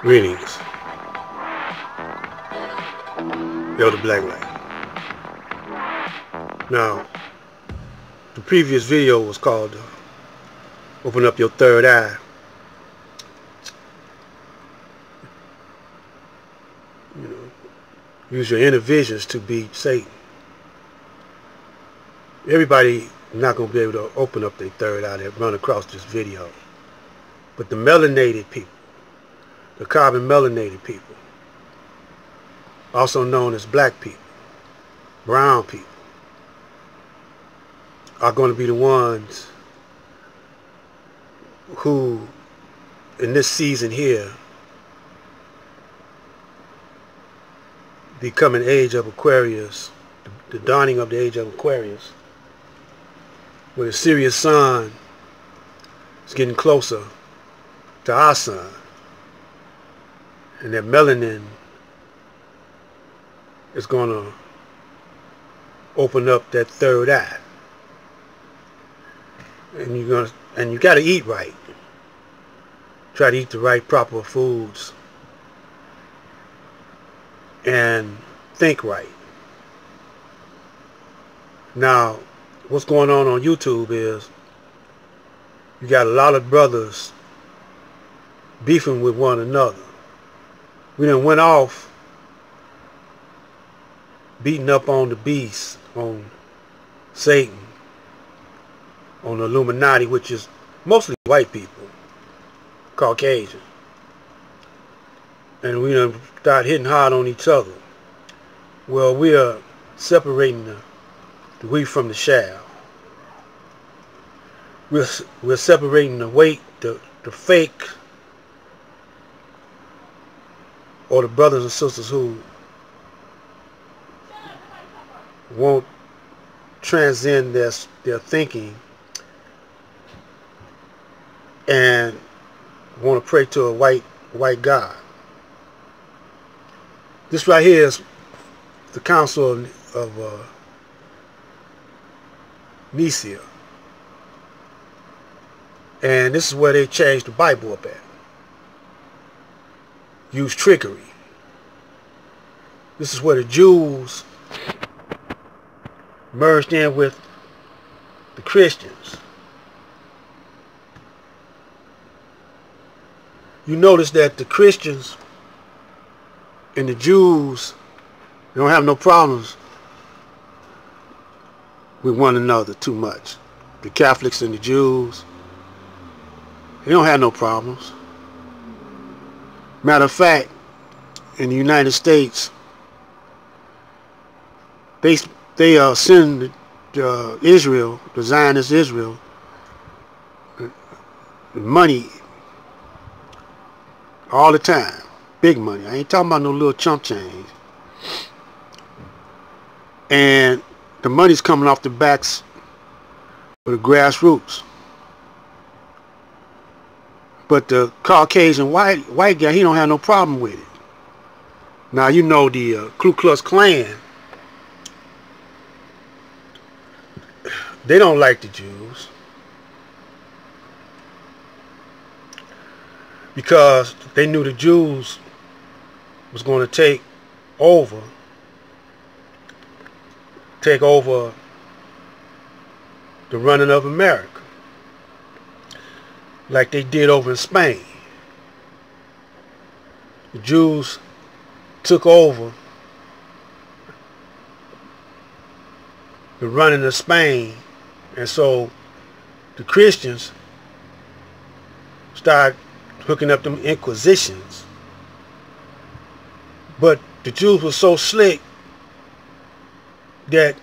Greetings. Elder Blacklight. Now, the previous video was called uh, Open Up Your Third Eye. You know, use your inner visions to beat Satan. Everybody not going to be able to open up their third eye that run across this video. But the melanated people, the carbon melanated people, also known as black people, brown people, are going to be the ones who, in this season here, become an age of Aquarius, the dawning of the age of Aquarius, where the Sirius sun is getting closer to our sun, and that melanin is going to open up that third eye. And you're gonna and you gotta eat right. Try to eat the right proper foods and think right. Now, what's going on on YouTube is you got a lot of brothers beefing with one another. We done went off beating up on the beast, on Satan, on the Illuminati, which is mostly white people, Caucasian. And we done start hitting hard on each other. Well, we are separating the, the wheat from the chaff. We're, we're separating the weight, the, the fake, or the brothers and sisters who won't transcend their, their thinking and want to pray to a white white God. This right here is the Council of, of uh, Nicaea. And this is where they changed the Bible up at. Use trickery. This is where the Jews merged in with the Christians. You notice that the Christians and the Jews don't have no problems with one another too much. The Catholics and the Jews, they don't have no problems. Matter of fact, in the United States, they they uh, send uh, Israel, the Zionist Israel, money all the time. Big money. I ain't talking about no little chump change. And the money's coming off the backs of the grassroots. But the Caucasian white white guy, he don't have no problem with it. Now you know the uh, Ku Klux Klan They don't like the Jews. Because they knew the Jews was going to take over, take over the running of America. Like they did over in Spain. The Jews took over the running of Spain and so the Christians started hooking up them inquisitions. But the Jews were so slick that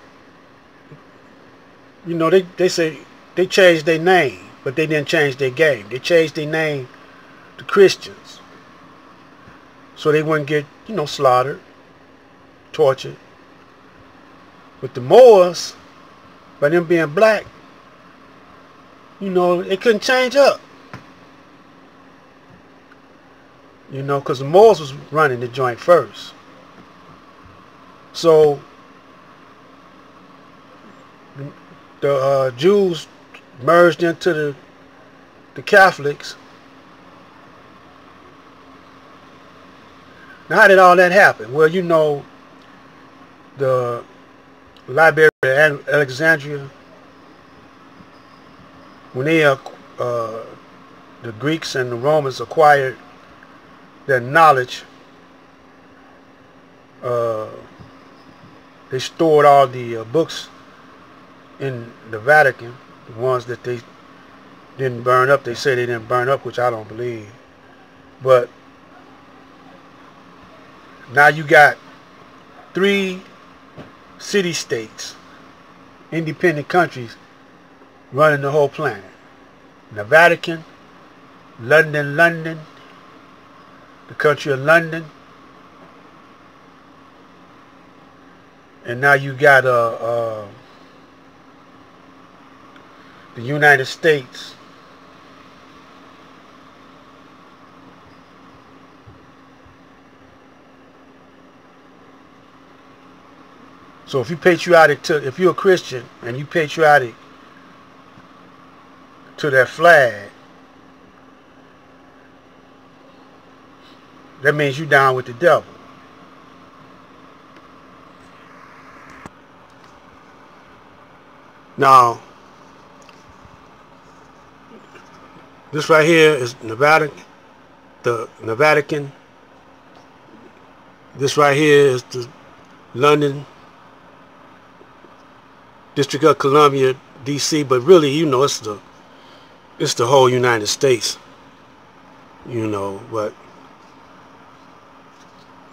you know they, they say they changed their name, but they didn't change their game. They changed their name to Christians. So they wouldn't get, you know, slaughtered, tortured. But the Moors by them being black, you know, it couldn't change up. You know, because the Moors was running the joint first. So the uh, Jews merged into the the Catholics Now, how did all that happen? Well, you know, the Library of Alexandria, when they, uh, the Greeks and the Romans acquired their knowledge, uh, they stored all the uh, books in the Vatican, the ones that they didn't burn up. They say they didn't burn up, which I don't believe. But now you got three city-states, independent countries running the whole planet. The Vatican, London, London, the country of London, and now you got uh, uh, the United States So if you patriotic to, if you're a Christian and you patriotic to that flag, that means you down with the devil. Now, this right here is Nevada, the Vatican. This right here is the London District of Columbia, D.C., but really, you know, it's the it's the whole United States. You know, but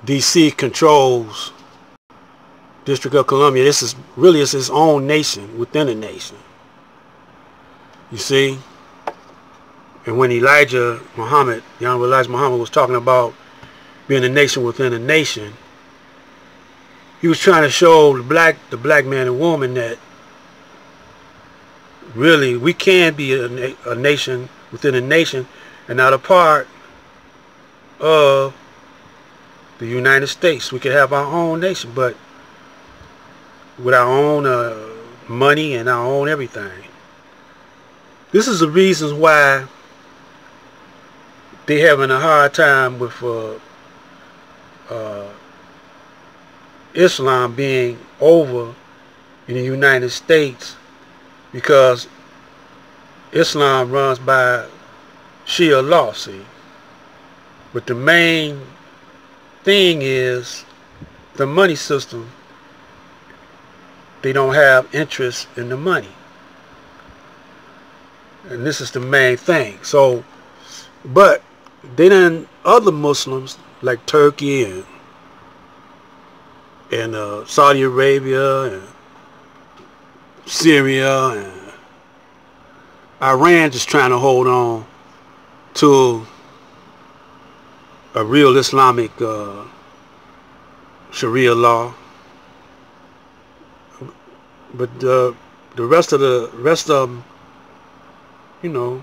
D.C. controls District of Columbia. This is really it's its own nation within a nation. You see? And when Elijah Muhammad, young Elijah Muhammad was talking about being a nation within a nation, he was trying to show the black the black man and woman that really we can be a, a nation within a nation and not a part of the United States. We could have our own nation, but with our own uh, money and our own everything. This is the reasons why they're having a hard time with uh, uh, Islam being over in the United States because Islam runs by Sharia law, see. But the main thing is the money system. They don't have interest in the money. And this is the main thing. So, but then other Muslims like Turkey and and uh, Saudi Arabia and Syria and Iran just trying to hold on to a real Islamic uh, Sharia law. But uh, the rest of the rest of them, you know,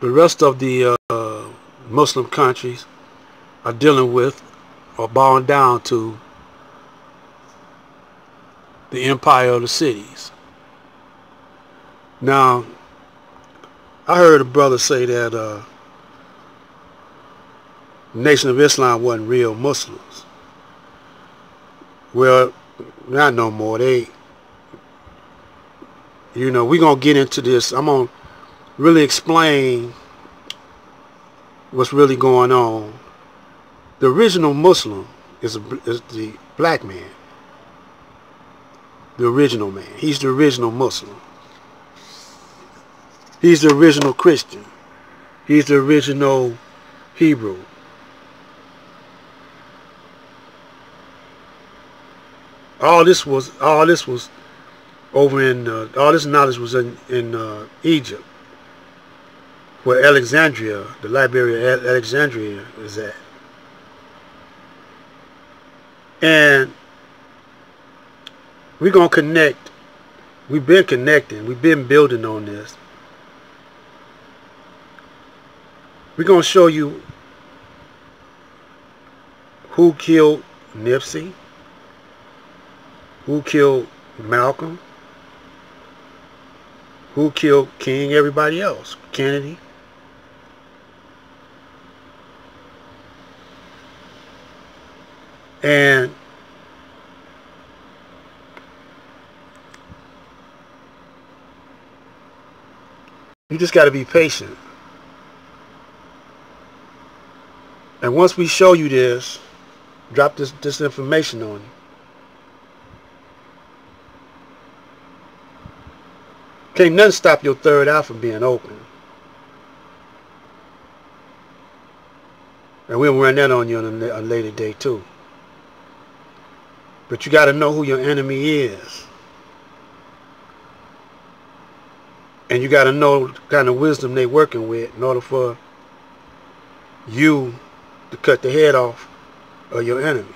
the rest of the uh, Muslim countries are dealing with or bowing down to the empire of the cities. Now, I heard a brother say that uh, Nation of Islam wasn't real Muslims. Well, not no more. They, you know, we're going to get into this. I'm going to really explain what's really going on. The original Muslim is, a, is the black man the original man. He's the original Muslim. He's the original Christian. He's the original Hebrew. All this was all this was over in uh, all this knowledge was in in uh, Egypt, where Alexandria, the Library of Alexandria, is at. And we're going to connect. We've been connecting. We've been building on this. We're going to show you who killed Nipsey, who killed Malcolm, who killed King, everybody else, Kennedy. And you just got to be patient. And once we show you this, drop this, this information on you. Can't nothing stop your third eye from being open. And we'll run that on you on a, a later day too. But you got to know who your enemy is. And you got to know the kind of wisdom they working with in order for you to cut the head off of your enemy.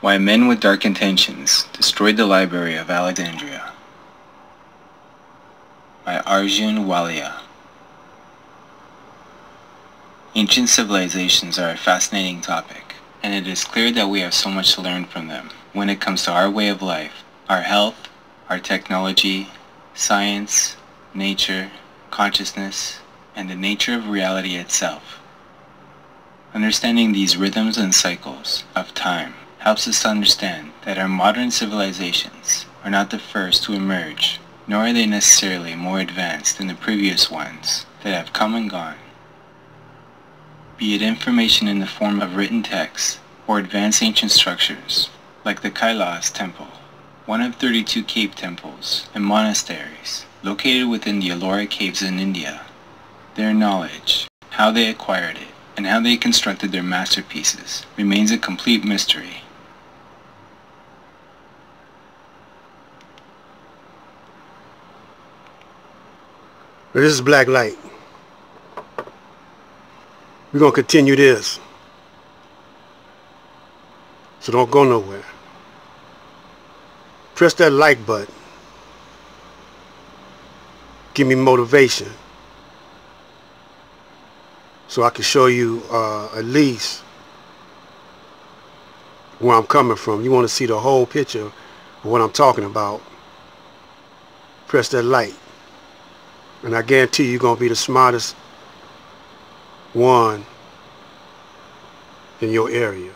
Why Men with Dark Intentions Destroyed the Library of Alexandria by Arjun Walia Ancient civilizations are a fascinating topic, and it is clear that we have so much to learn from them when it comes to our way of life, our health, our technology, science, nature, consciousness, and the nature of reality itself. Understanding these rhythms and cycles of time helps us to understand that our modern civilizations are not the first to emerge, nor are they necessarily more advanced than the previous ones that have come and gone. Be it information in the form of written texts or advanced ancient structures, like the Kailas Temple, one of 32 cave temples and monasteries located within the Ellora Caves in India. Their knowledge, how they acquired it, and how they constructed their masterpieces remains a complete mystery. This is Black Light. We're going to continue this. So don't go nowhere. Press that like button. Give me motivation. So I can show you uh, at least where I'm coming from. You want to see the whole picture of what I'm talking about. Press that like. And I guarantee you, you're going to be the smartest one in your area.